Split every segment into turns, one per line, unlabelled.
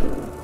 you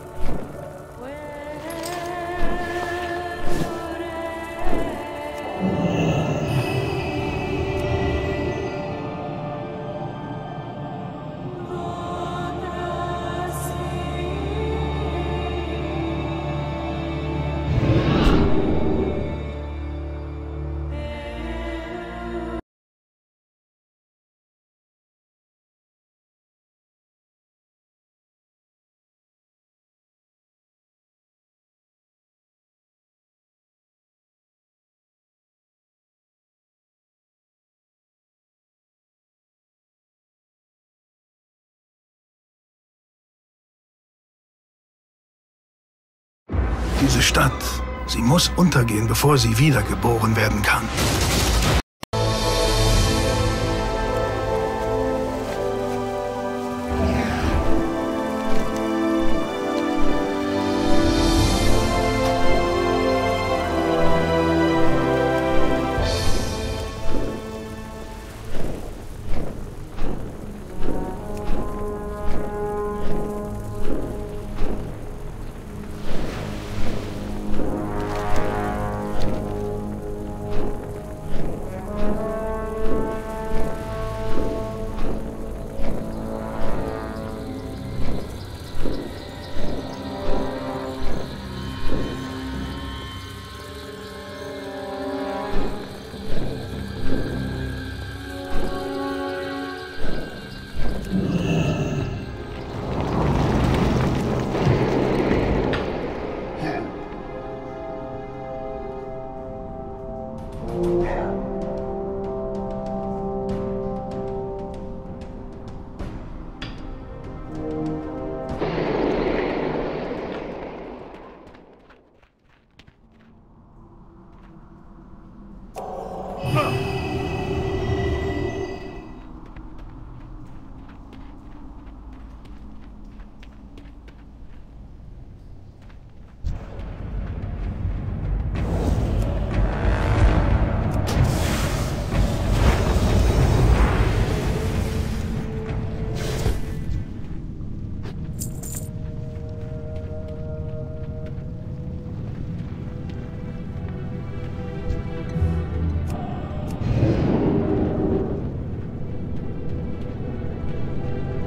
Diese Stadt, sie muss untergehen, bevor sie wiedergeboren werden kann.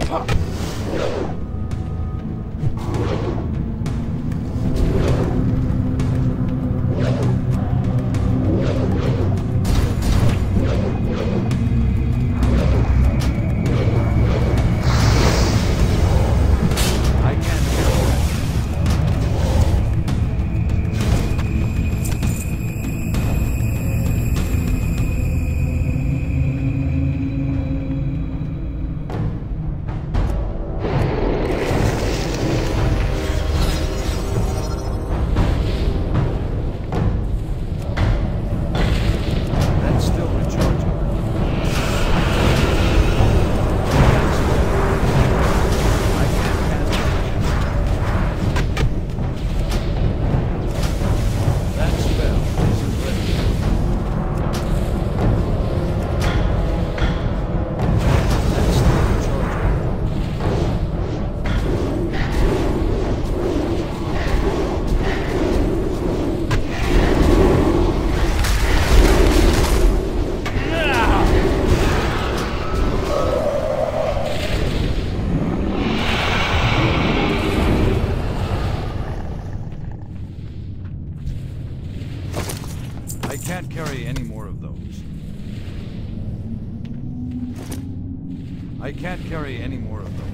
I I can't carry any more of those. I can't carry any more of those.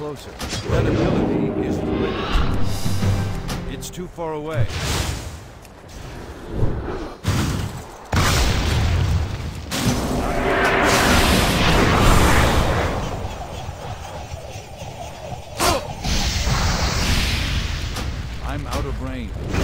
Closer. That ability is limited. It's too far away. I'm out of range.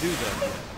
Do that